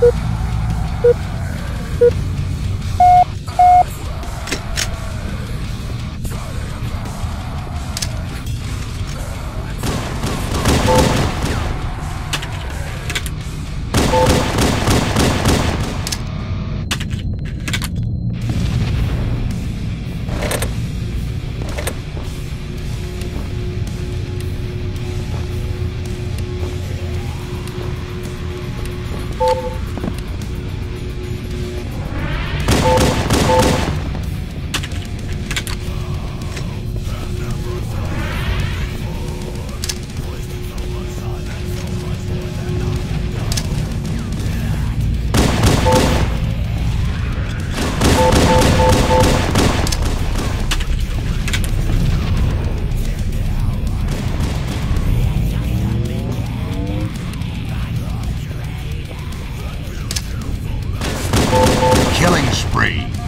Boop. spree.